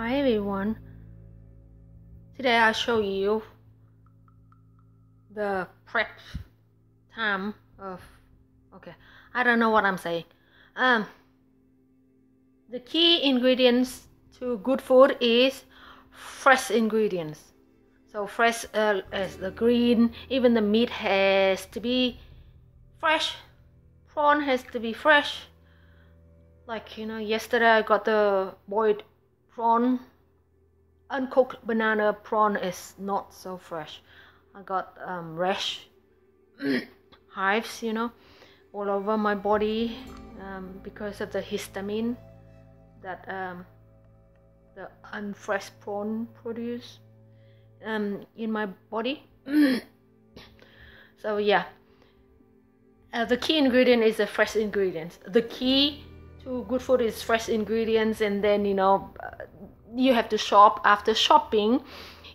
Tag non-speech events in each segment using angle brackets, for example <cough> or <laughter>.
Hi everyone. Today I'll show you the prep time of okay. I don't know what I'm saying. Um the key ingredients to good food is fresh ingredients. So fresh uh, as the green, even the meat has to be fresh. Prawn has to be fresh. Like you know, yesterday I got the boiled prawn. Uncooked banana prawn is not so fresh. I got um, rash <clears throat> hives you know all over my body um, because of the histamine that um, the unfresh prawn produce um, in my body. <clears throat> So yeah. Uh, the key ingredient is the fresh ingredients. The key good food is fresh ingredients and then you know uh, you have to shop. After shopping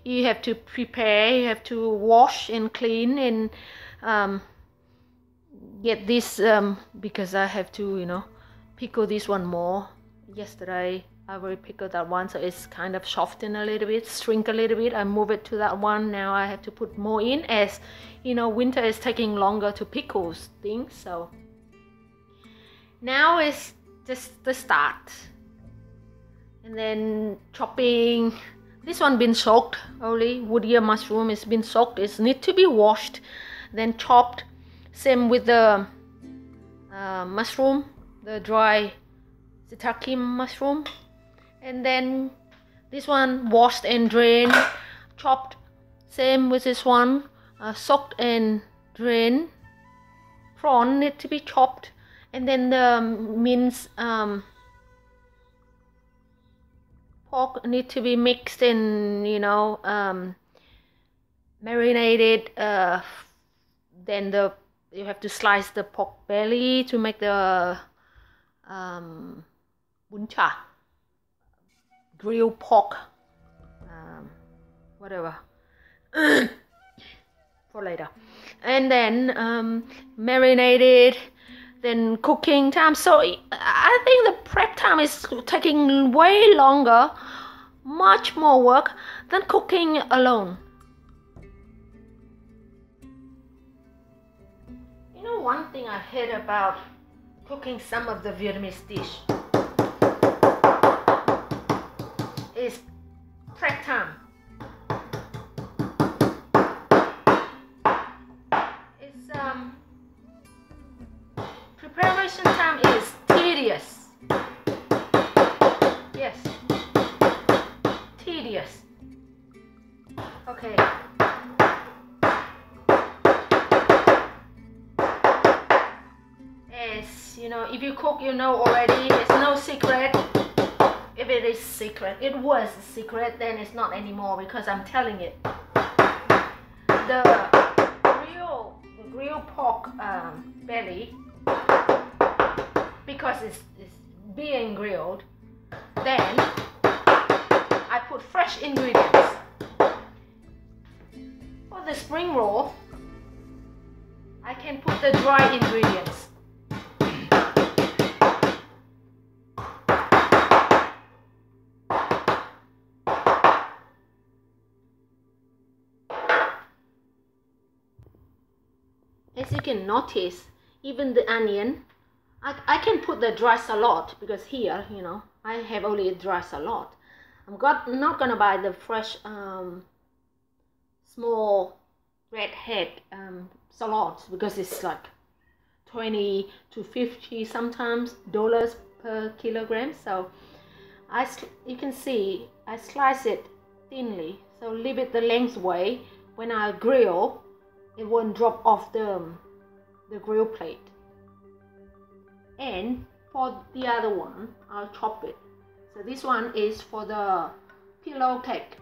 you have to prepare you have to wash and clean and um, get this um, because I have to you know pickle this one more. Yesterday I already pickled that one so it's kind of softened a little bit shrink a little bit. I move it to that one. Now I have to put more in as you know winter is taking longer to pickle things so. Now is just the start. And then chopping. This one been soaked only. Wood ear mushroom is been soaked. It's need to be washed then chopped. Same with the uh, mushroom the dry shiitake mushroom. And then this one washed and drained chopped. Same with this one uh, soaked and drained. Prawn need to be chopped and then the minced um, pork need to be mixed and you know um, marinated uh, then the you have to slice the pork belly to make the um, bún chả grilled pork um, whatever <coughs> for later. And then um, marinated then cooking time. So I think the prep time is taking way longer, much more work than cooking alone. You know, one thing I heard about cooking some of the Vietnamese dish is prep time. Um, preparation time is tedious. Yes. Tedious. Okay. As you know, if you cook, you know already. It's no secret. If it is secret, it was a secret, then it's not anymore because I'm telling it. The real, real pork um, belly because it's, it's being grilled then I put fresh ingredients. For the spring roll I can put the dry ingredients. As you can notice even the onion I, I can put the dry salad because here you know I have only a dry salad I'm got, not gonna buy the fresh um, small red head um, salads because it's like 20 to 50 sometimes dollars per kilogram. So I you can see I slice it thinly. So leave it the length way. When I grill it won't drop off the the grill plate and for the other one I'll chop it. So this one is for the pillow cake.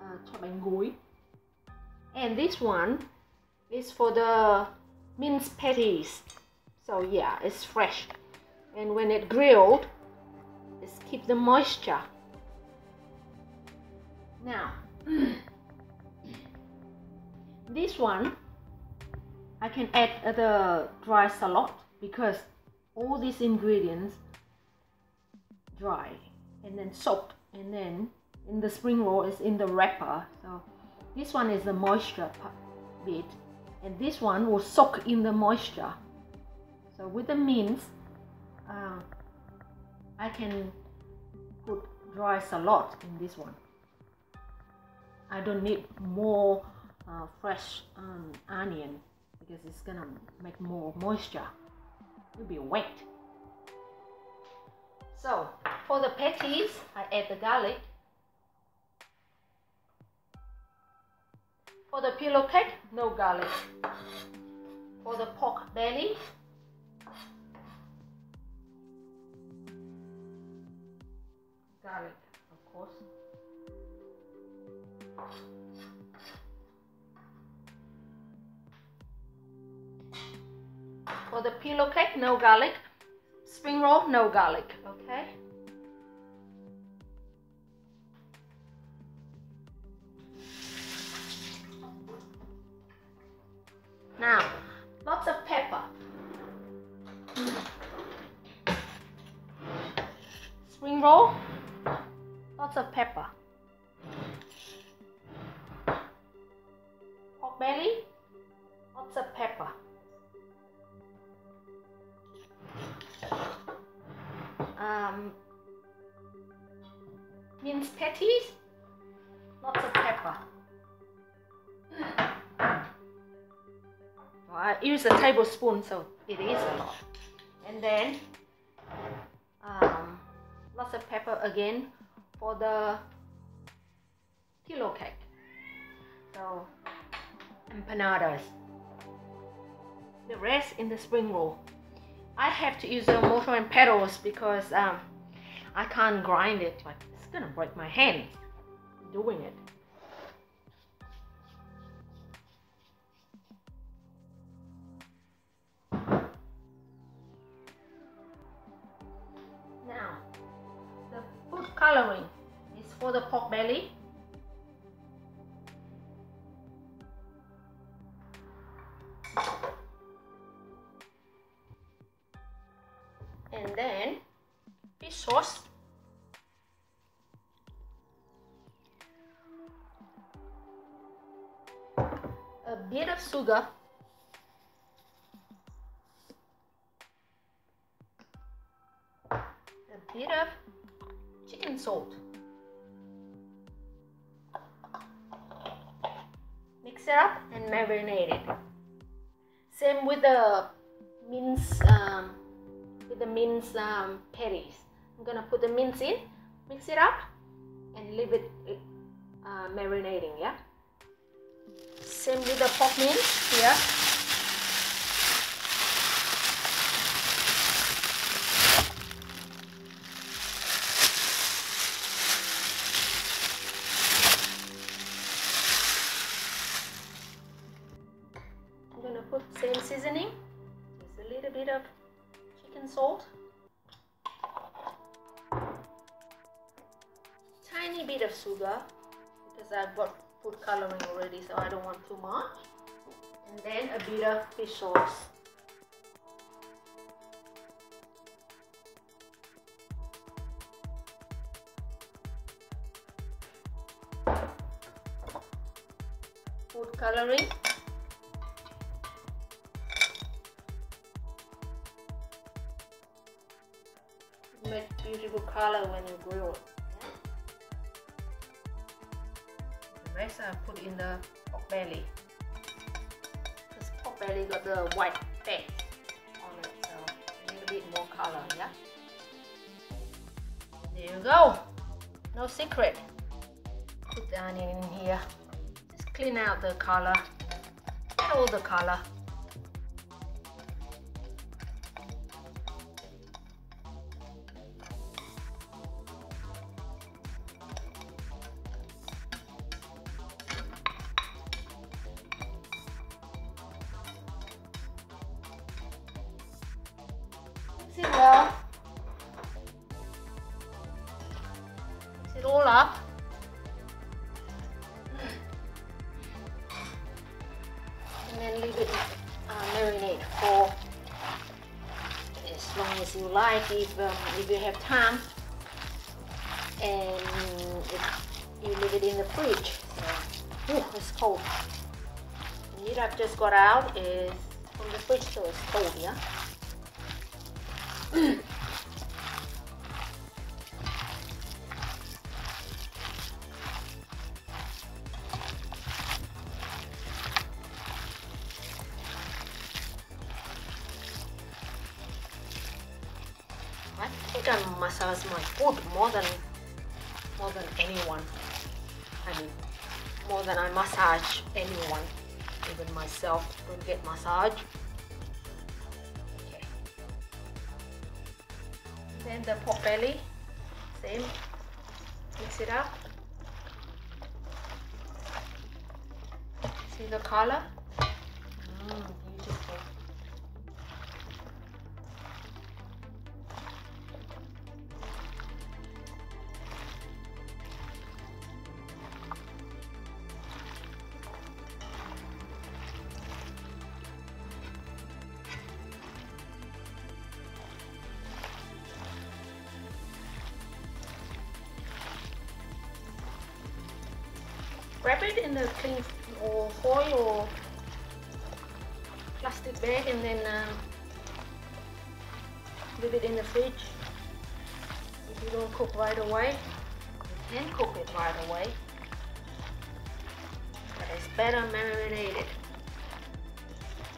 Uh, and this one is for the mince patties. So yeah it's fresh. And when it grilled it's keep the moisture. Now <clears throat> this one I can add the dry salad because all these ingredients dry and then soaked and then in the spring roll is in the wrapper. So this one is the moisture bit and this one will soak in the moisture. So with the mince uh, I can put dry salad in this one. I don't need more uh, fresh um, onion because it's gonna make more moisture will be wet so for the patties I add the garlic For the pillow cake, no garlic. For the pork belly, garlic, of course. For the pillow cake, no garlic. Spring roll, no garlic, okay? Now, lots of pepper. Spring roll, lots of pepper. Pork belly, lots of pepper. Patties, lots of pepper. <sighs> I use a tablespoon, so it is a lot. And then um, lots of pepper again for the pillow cake. So empanadas. The rest in the spring roll. I have to use the mortar and pestle because um, I can't grind it. Like it's gonna break my hand doing it. Now, the food coloring is for the pork belly. And then fish sauce. Bit of sugar. A bit of chicken salt. Mix it up and marinate it. Same with the mince, um, with the mince um, patties. I'm gonna put the mince in, mix it up, and leave it uh, marinating. Yeah. Same with the pork mince here. I'm gonna put same seasoning just a little bit of chicken salt tiny bit of sugar because I've got food coloring already so I don't want too much. And then a bit of fish sauce. Food coloring. Make beautiful color when you grill it. Put in the pork belly. This pork belly got the white fat on it, so a little bit more color, yeah? There you go. No secret. Put the onion in here. Just clean out the color. All the color. Like if, um, if you have time. and you leave it in the fridge. So, it's cold. Meat I've just got out is from the fridge, so it's cold, yeah. More than more than anyone. I mean, more than I massage anyone, even myself. Don't get massage. Okay. Then the pork belly, same. Mix it up. See the color? Mm,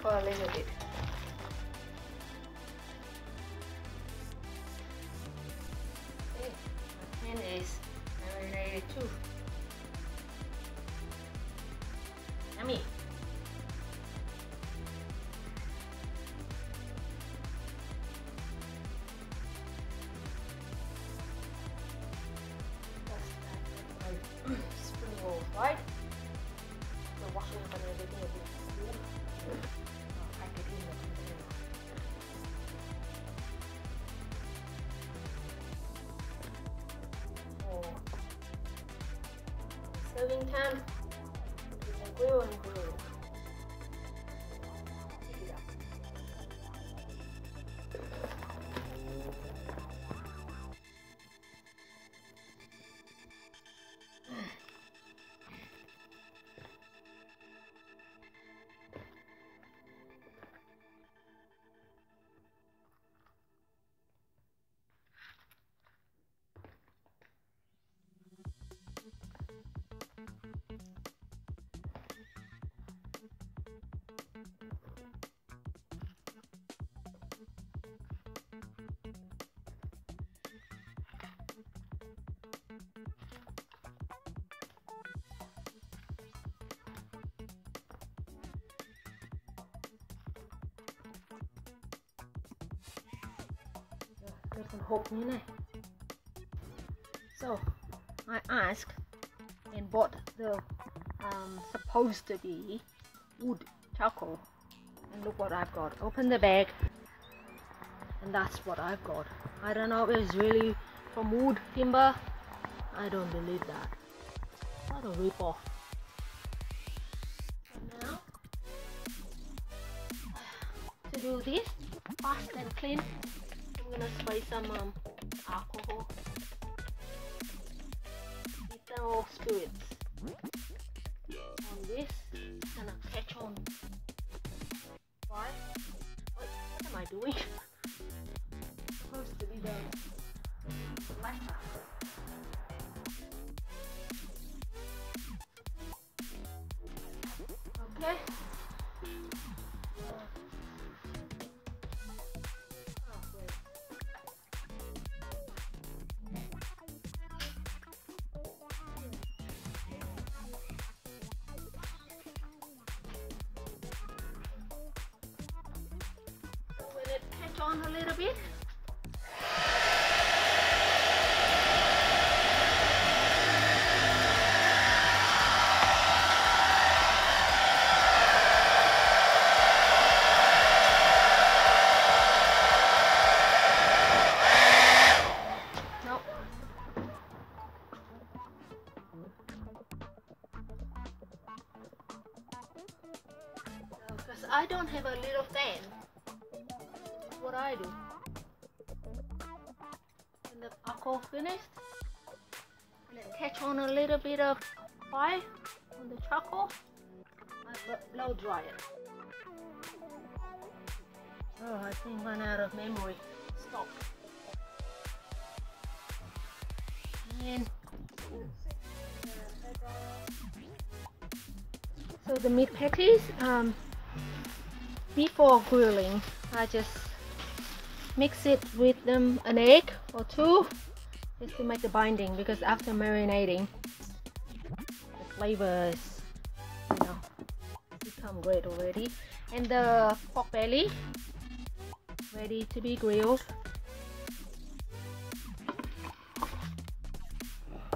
for a little bit. Serving time, It. So, I asked and bought the um, supposed to be wood charcoal. And look what I've got. Open the bag. And that's what I've got. I don't know if it's really from wood, timber. I don't believe that. What a rip off. now, to do this fast and clean, some um, alcohol. Ethanol spirits on this. It's gonna catch on. Why? What, what am I doing? <laughs> I don't have a little fan. What I do. When the alcohol finished, and catch on a little bit of fire on the charcoal I blow dry it oh I think run out of memory stop and so the meat patties um, before grilling I just mix it with um, an egg or two just to make the binding because after marinating the flavors you know become great already. And the pork belly ready to be grilled.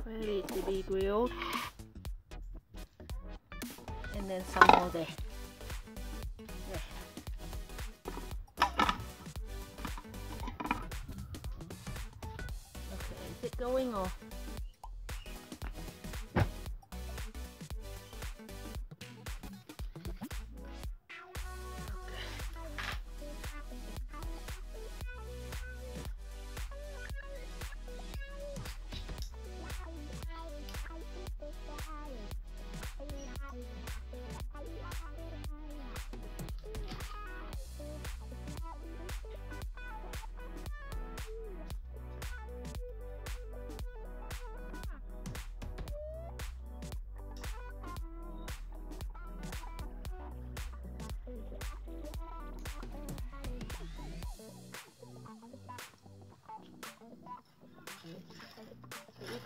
Ready to be grilled going or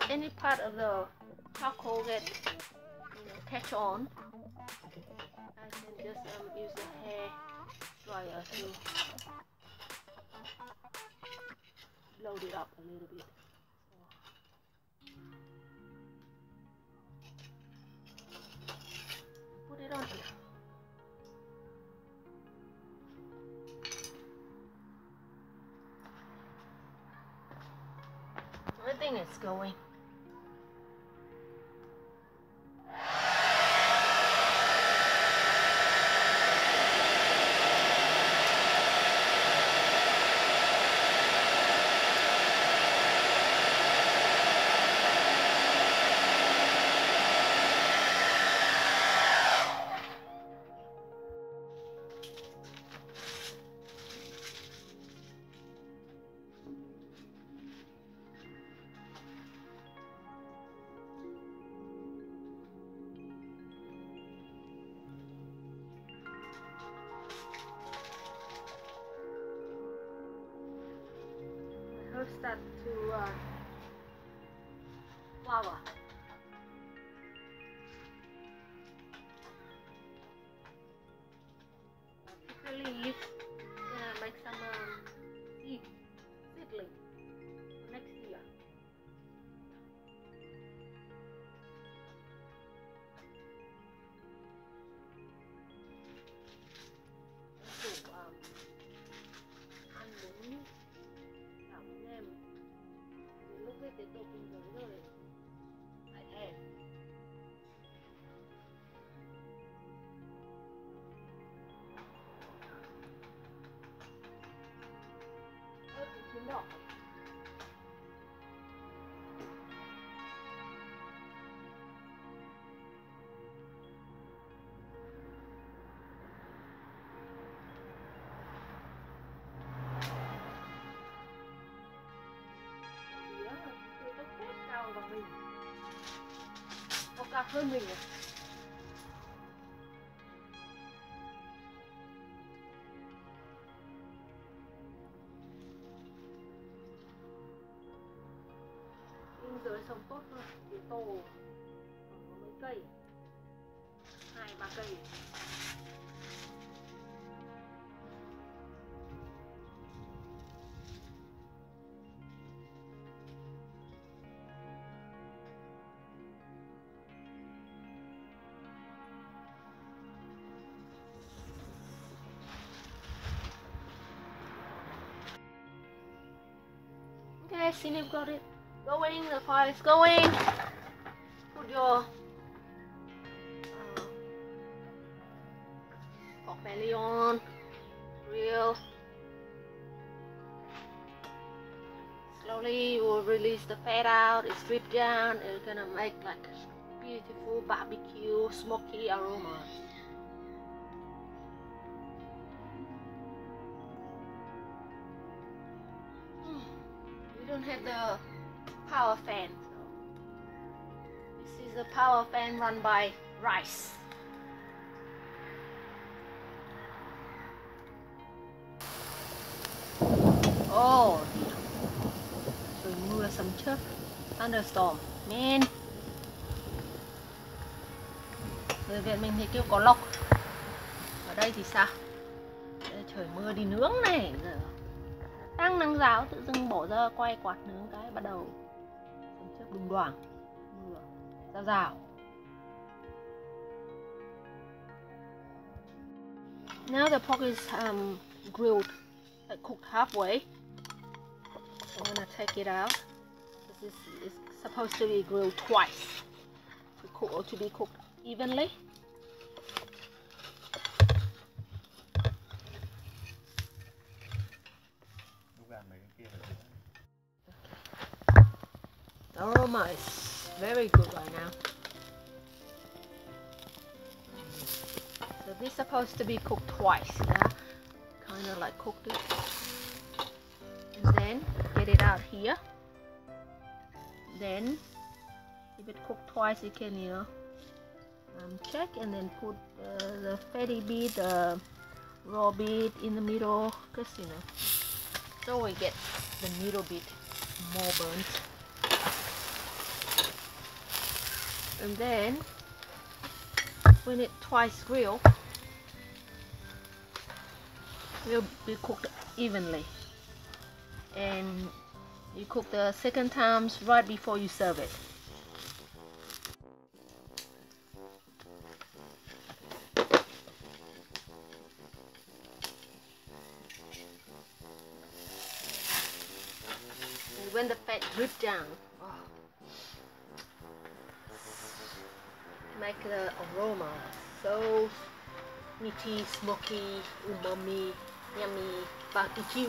any part of the charcoal get you know, catch on. I can just um, use the hair dryer to load it up a little bit. Put it on here. Think it's going flower. Vou colocar a família. Okay, Cinep got it. Going, the fire is going. Put your uh, belly on, grill, slowly you will release the fat out. It's drip down. It's gonna make like a beautiful barbecue smoky aroma don't have the power fan so. This is a power fan run by rice. Oh trời mưa sấm chớp thunderstorm man. Người Việt mình thì kêu có lộc. Ở đây thì sao? Đây, trời mưa đi nướng này. Giờ năng nắng giáo tự dưng bỏ ra quay quạt nướng cái bắt đầu hôm trước đùng đoàng mưa rào rào now the pork is um, grilled like cooked halfway I'm gonna take it out. This is, is supposed to be grilled twice to cook or to be cooked evenly. Lúc mấy cái kia The aroma is very good right now. So this is supposed to be cooked twice, yeah? Kind of like cooked it. And then get it out here. Then, if it cooked twice, you can, you know, um, check and then put uh, the fatty bit, the raw bit in the middle, because, you know, so we get the middle bit more burnt. and then when it twice grill will be cooked evenly and you cook the second times right before you serve it when the fat drip down oh, make the aroma so meaty, smoky, umami, yummy, barbecue.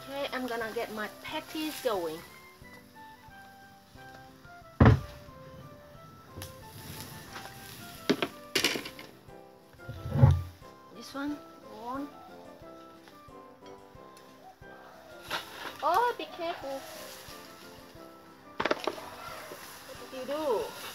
Okay, I'm gonna get my patties going. This one on. Oh, be careful. What did you do?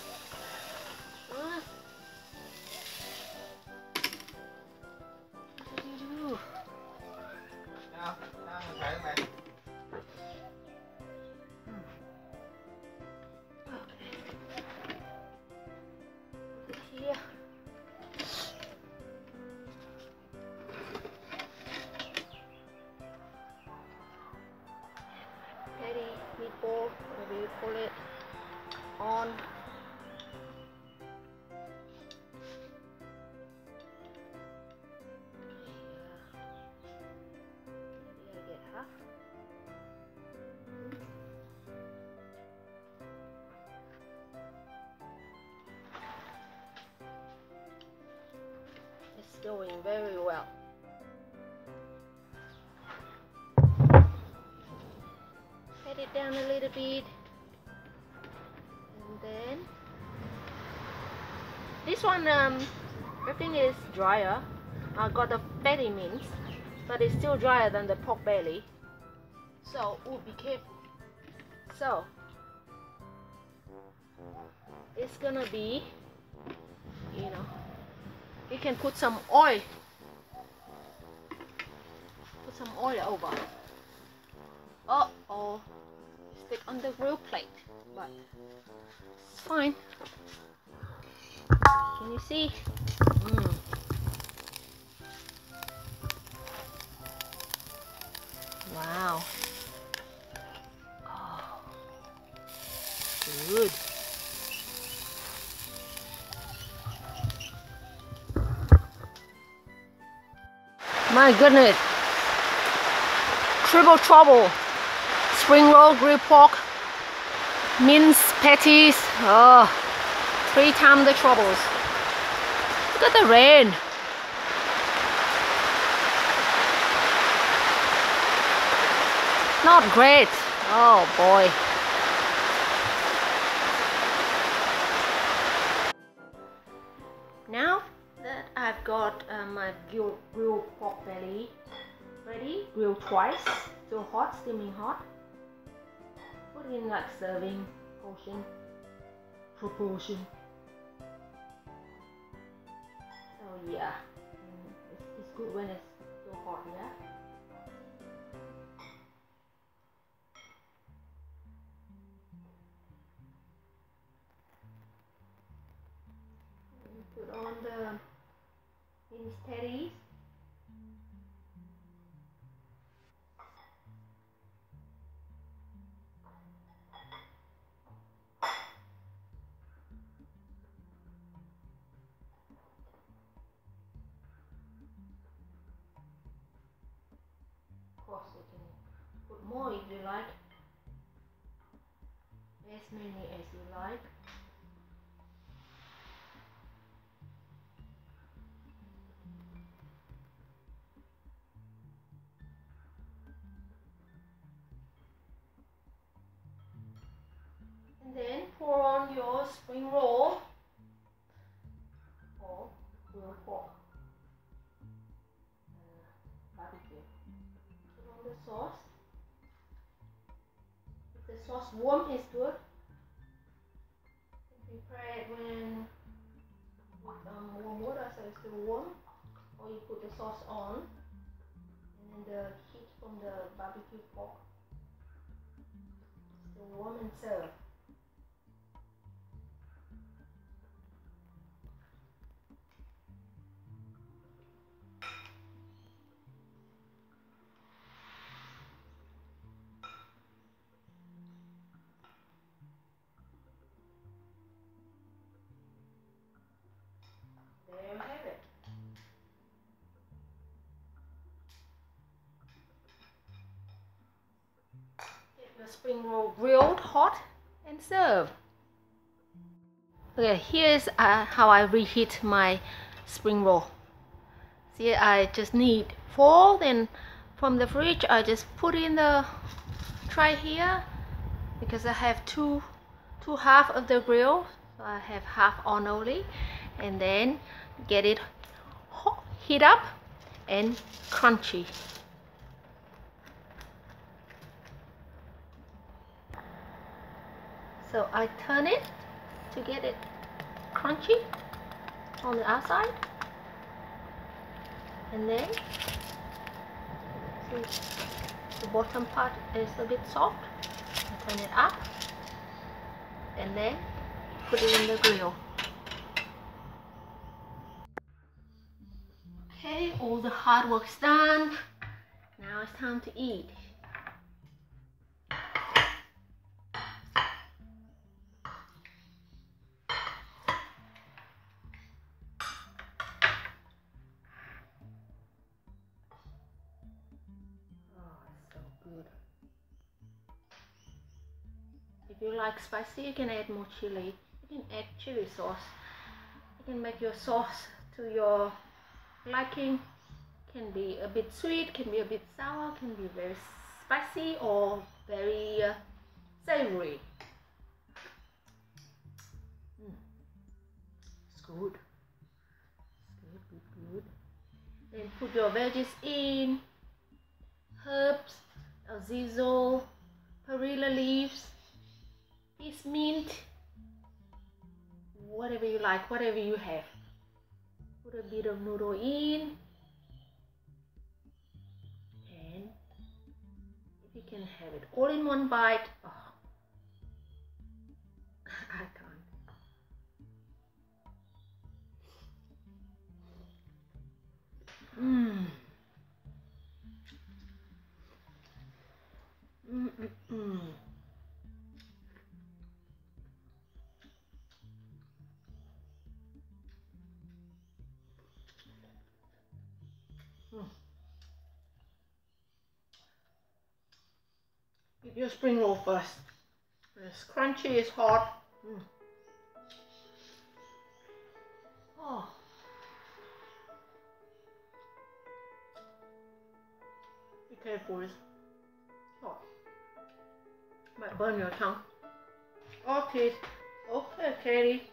Patty, meatball, whatever you call it, on. Little. And then this one um everything is drier. I got the fatty mince, but it's still drier than the pork belly. So oh be careful. So it's gonna be you know you can put some oil put some oil over uh oh on the grill plate. But it's fine. Can you see? Mm. wow. Oh. Good. My goodness. Triple trouble spring roll, grilled pork, mince patties. Oh, three times the troubles. Look at the rain. Not great. Oh boy. Now that I've got uh, my grilled, grilled pork belly ready, grilled twice, so hot, steaming hot, Put in like serving portion, proportion. So yeah, mm, it's, it's good when it's so hot, yeah. Put on the insteadies. More if you like. As many as you like. Sauce warm is good. You prepare it when um, warm water so it's still warm. Or you put the sauce on and then the heat from the barbecue pork still warm and serve. Spring roll grilled hot and serve. Okay, here's uh, how I reheat my spring roll. See, I just need four. Then from the fridge, I just put in the tray here because I have two, two half of the grill. So I have half on only, and then get it hot, heat up and crunchy. So I turn it to get it crunchy on the outside. And then see the bottom part is a bit soft. I turn it up and then put it in the grill. Okay all the hard work's done. Now it's time to eat If you like spicy, you can add more chili. You can add chili sauce. You can make your sauce to your liking. Can be a bit sweet, can be a bit sour, can be very spicy or very uh, savory. Mm. It's good. It's good, good, good. Then put your veggies in herbs, azizel, perilla leaves, peace mint, whatever you like, whatever you have. Put a bit of noodle in, and if you can have it all in one bite, oh, <laughs> I can't. Mmm. Mm-mm-mm. Mm. Your spring roll first. It's crunchy, it's hot. Mm. Oh. Be careful, it's hot. Might burn your tongue. Okay, okay, Katie.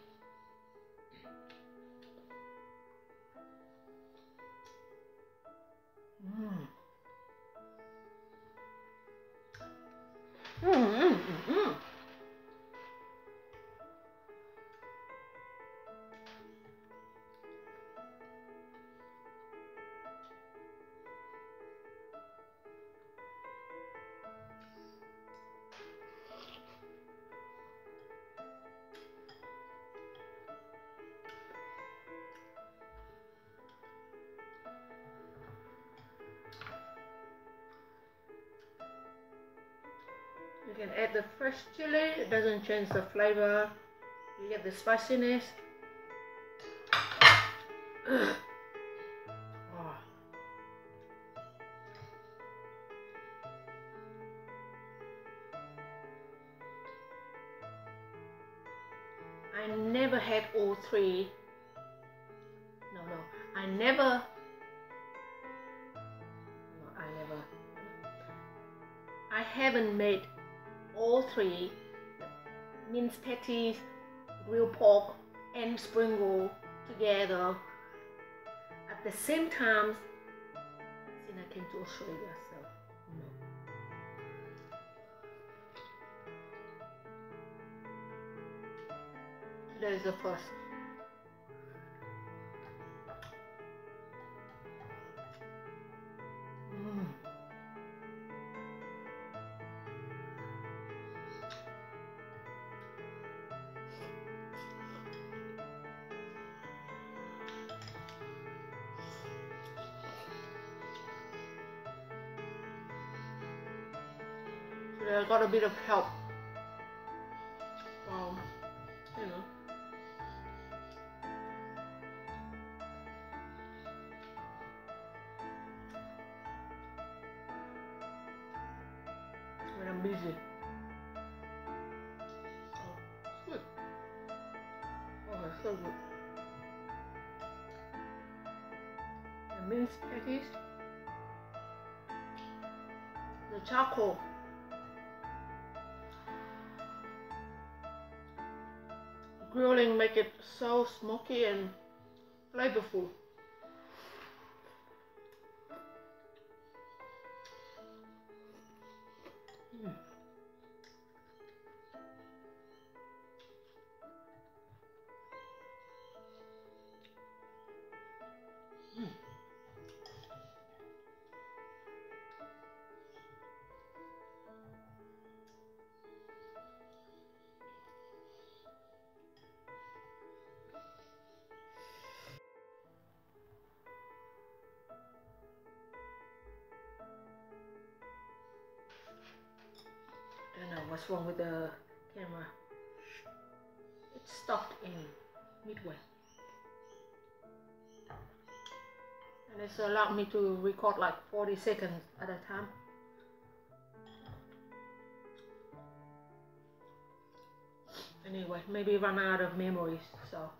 You can add the fresh chili, it doesn't change the flavor. You get the spiciness. Oh. <sighs> I never had all three. All three minced patties, grilled pork, and spring roll together at the same time since I came to Australia. So, no. That is the first. Got a bit of help smoky and flavorful. What's wrong with the camera. It stopped in midway. And it's allowed me to record like 40 seconds at a time. Anyway, maybe run out of memories, so